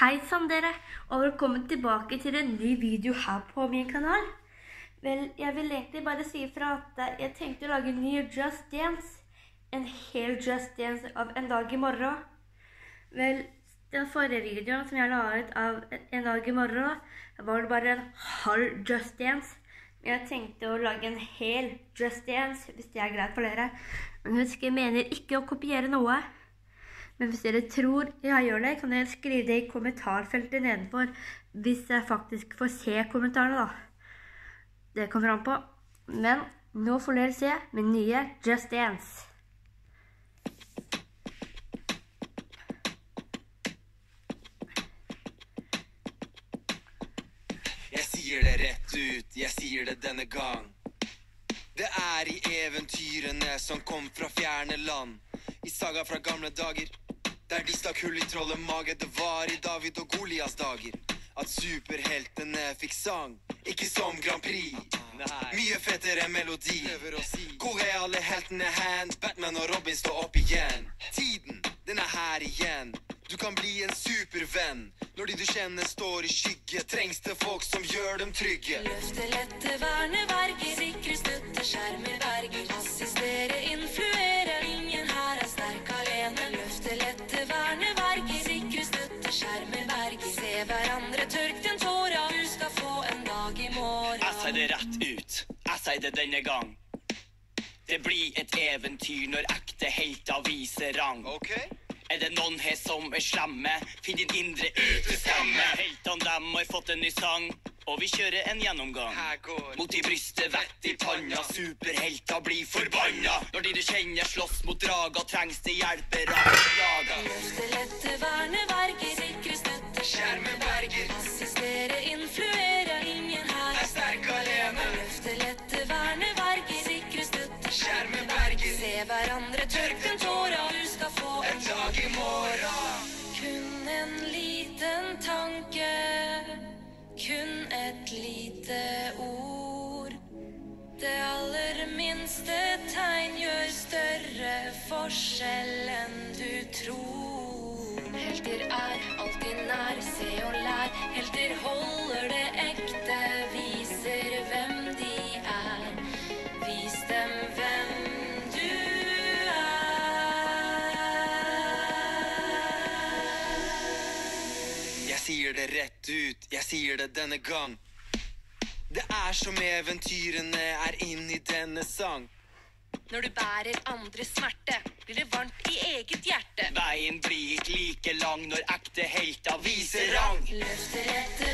Hei sann, dere, og velkommen tilbake til en ny video her på min kanal. Vel, jeg vil egentlig bare si fra at jeg tenkte å lage en ny Just Dance. En hel Just Dance av En dag i morgen. Vel, den forrige videoen som jeg la ut av En dag i morgen, var det bare en halv Just Dance. Men jeg tenkte å lage en hel Just Dance, hvis det er greit for dere. Men husk, jeg mener ikke å kopiere noe. Men hvis dere tror jeg gjør det, kan dere skrive det i kommentarfeltet nedenfor hvis jeg faktisk får se kommentarene, da. Det kommer an på. Men nå får dere se min nye Just Dance. Jeg sier det rett ut, jeg sier det denne gang. Det er i eventyrene som kom fra fjerne land. I saga fra gamle dager, der de stakk hull i trollemage. Det var i David og Golias dager at superheltene fikk sang. Ikke som Grand Prix. Mye fetere melodi. Hvor er alle heltene hen? Batman og Robin står opp igjen. Tiden, den er her igjen. Du kan bli en supervenn. Når de du kjenner står i skygge, trengs det folk som gjør dem trygge. Løfte lette det rett ut. Jeg sier det denne gang. Det blir et eventyr når ekte helter viser rang. Okay. Er det noen her som er slemme? Finn din indre utestemme. Heltene dem har fått en ny sang, og vi kjører en gjennomgang. Her går Mot i brystet, vett i panna, superhelter blir forbanna. Når de du kjenner slåss mot drager, trengs det hjelpere. Jaga. Løfte lette hverandre, tørk den tåra, du skal få En dag i morra. Kun en liten tanke, kun et lite ord. Det aller minste tegn gjør større forskjell enn du tror. Helter er Jeg sier det rett ut, jeg sier det denne gang. Det er som eventyrene er inni denne sang. Når du bærer andres smerte, blir det varmt i eget hjerte. Veien blir ikke like lang når ekte helter viser rang. Løfter et